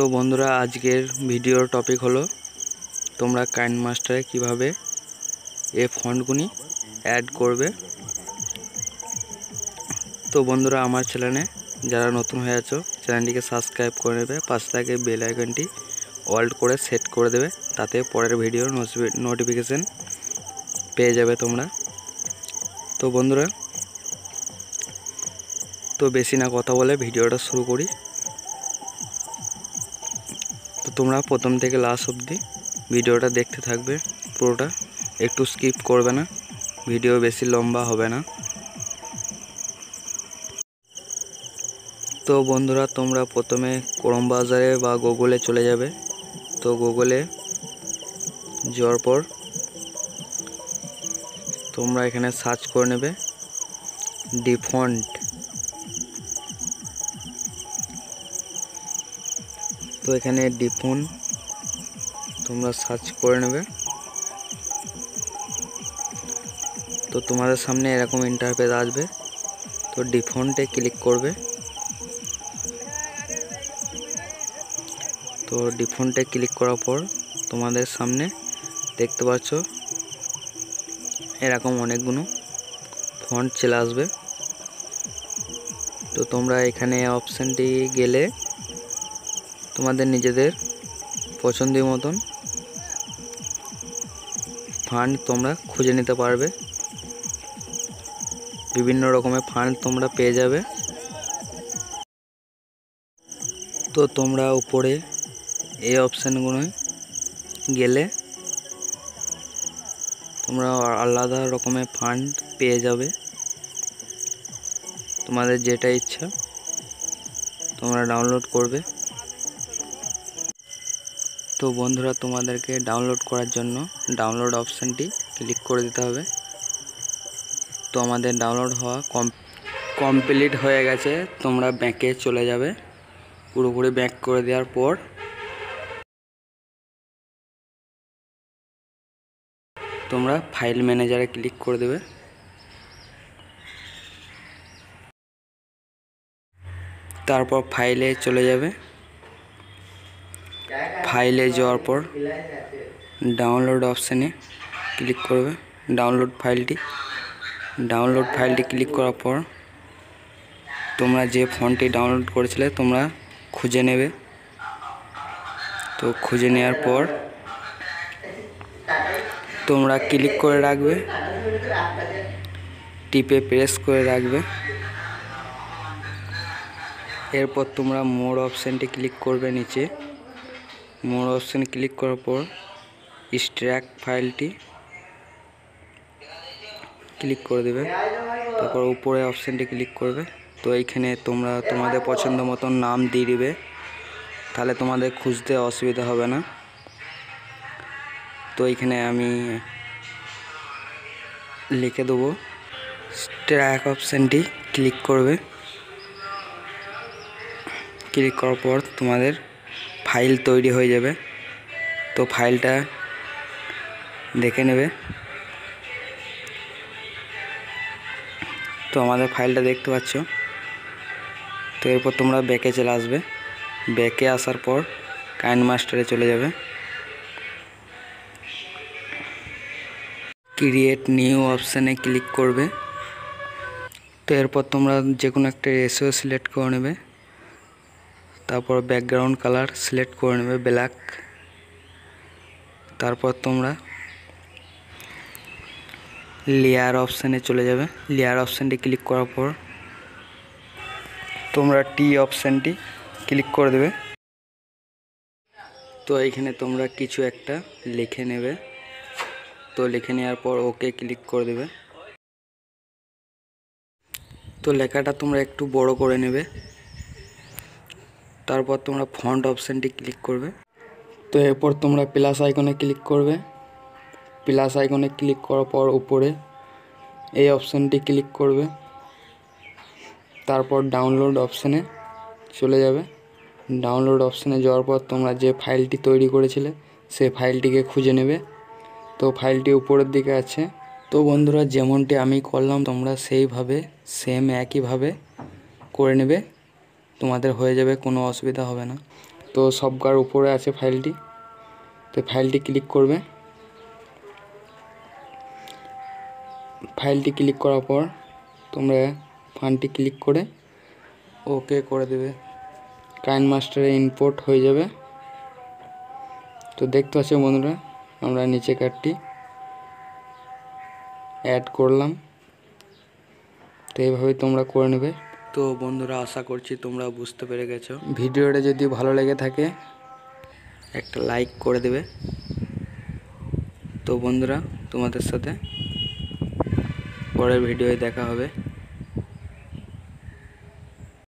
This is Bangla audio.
তো বন্ধুরা, আজকের ভিডিওর টপিক হলো, তোমরা কাইন মাস্টারে কীভাবে এ ফন্টগুলি অ্যাড করবে। তো বন্ধুরা, আমার চ্যানেলে যারা নতুন হয়ে আছো চ্যানেলটিকে সাবস্ক্রাইব করে নেবে, পাশে থাকে বেল আইকনটি অল্ট করে সেট করে দেবে, তাতে পরের ভিডিওর নোটিফিকেশান পেয়ে যাবে তোমরা। তো বন্ধুরা, তো বেশি না কথা বলে ভিডিওটা শুরু করি। তোমরা প্রথম থেকে লাস্ট অবধি ভিডিওটা দেখতে থাকবে পুরোটা। একটু স্কিপ করবে না ভিডিও বেশি লম্বা হবে না। তো বন্ধুরা, তোমরা প্রথমে ক্রোম বাজারে বা গুগলে চলে যাবে। তো গুগলে যাওয়ার পর তোমরা এখানে সার্চ করে নেবে ডিফন্ট তো এখানে ডিফোন তোমরা সার্চ করে নেবে। তো তোমাদের সামনে এরকম ইন্টারফেস আসবে। তো ডিফন্টে ক্লিক করবে। তো ডিফন্টে ক্লিক করার পর তোমাদের সামনে দেখতে পাচ্ছ এরকম অনেকগুলো ফন্ট চলে আসবে। তো তোমরা এখানে অপশানটি গেলে তোমাদের নিজেদের পছন্দের মতন ফান্ড তোমরা খুঁজে নিতে পারবে। বিভিন্ন রকমের ফান্ড তোমরা পেয়ে যাবে। তো তোমরা উপরে এই অপশানগুলো গেলে তোমরা আলাদা রকমের ফান্ড পেয়ে যাবে। তোমাদের যেটা ইচ্ছা তোমরা ডাউনলোড করবে। তো বন্ধুরা, তোমাদেরকে ডাউনলোড করার জন্য ডাউনলোড অপশানটি ক্লিক করে দিতে হবে। তো আমাদের ডাউনলোড হওয়া কম কমপ্লিট হয়ে গেছে। তোমরা ব্যাংকে চলে যাবে। পুরোপুরি ব্যাক করে দেওয়ার পর তোমরা ফাইল ম্যানেজারে ক্লিক করে দেবে। তারপর ফাইলে চলে যাবে। ফাইলে যাওয়ার পর ডাউনলোড অপশানে ক্লিক করবে। ডাউনলোড ফাইলটি। ডাউনলোড ফাইলটি ক্লিক করার পর তোমরা যে ফোনটি ডাউনলোড করেছিলে তোমরা খুঁজে নেবে। তো খুঁজে নেওয়ার পর তোমরা ক্লিক করে রাখবে। টিপে প্রেস করে রাখবে। এরপর তোমরা মোর অপশানটি ক্লিক করবে নিচে। মোর অপশানে ক্লিক করার পর স্ট্র্যাক ফাইলটি ক্লিক করে দেবে। তারপর উপরে অপশানটি ক্লিক করবে। তো এইখানে তোমরা তোমাদের পছন্দ মতন নাম দিয়ে দিবে। তাহলে তোমাদের খুঁজতে অসুবিধা হবে না। তো এইখানে আমি লিখে দেবো। স্ট্র্যাক অপশানটি ক্লিক করবে। ক্লিক করার পর তোমাদের ফাইল তৈরি হয়ে যাবে। তো ফাইলটা দেখে নেবে। তো আমাদের ফাইলটা দেখতে পাচ্ছ। তো এরপর তোমরা ব্যাকে চলে আসবে। ব্যাকে আসার পর কাইন মাস্টারে চলে যাবে। ক্রিয়েট নিউ অপশানে ক্লিক করবে। তো এরপর তোমরা যে কোনো একটা রেশিও সিলেক্ট করে নেবে। তারপর ব্যাকগ্রাউন্ড কালার সিলেক্ট করে নেবে ব্ল্যাক তারপর তোমরা লেয়ার অপশানে চলে যাবে। লেয়ার অপশানটি ক্লিক করার পর তোমরা টি অপশানটি ক্লিক করে দেবে। তো এইখানে তোমরা কিছু একটা লিখে নেবে। তো লিখে নেওয়ার পর ওকে ক্লিক করে দেবে। তো লেখাটা তোমরা একটু বড় করে নেবে। তারপর তোমরা ফন্ট অপশানটি ক্লিক করবে। তো এরপর তোমরা প্লাস আইকনে ক্লিক করবে। প্লাস আইকনে ক্লিক করার পর উপরে এই অপশানটি ক্লিক করবে। তারপর ডাউনলোড অপশানে চলে যাবে। ডাউনলোড অপশানে যাওয়ার পর তোমরা যে ফাইলটি তৈরি করেছিলে সেই ফাইলটিকে খুঁজে নেবে। তো ফাইলটি উপরের দিকে আছে। তো বন্ধুরা, যেমনটি আমি করলাম, তোমরা সেইভাবে সেম একইভাবে করে নেবে। তোমাদের হয়ে যাবে, কোনো অসুবিধা হবে না। তো সবকার উপরে আছে ফাইলটি। তো ফাইলটি ক্লিক করবে। ফাইলটি ক্লিক করার পর তোমরা ফান্ডটি ক্লিক করে ওকে করে দেবে। কাইন মাস্টারে ইম্পোর্ট হয়ে যাবে। তো দেখতে পাচ্ছ বন্ধুরা, আমরা নিচে কার্ডটি অ্যাড করলাম। তো এইভাবে তোমরা করে নেবে। তো বন্ধুরা, আশা করছি তোমরা বুঝতে পেরে গেছো। ভিডিওটা যদি ভালো লেগে থাকে, একটা লাইক করে দেবে। তো বন্ধুরা, তোমাদের সাথে পরের ভিডিওয় দেখা হবে।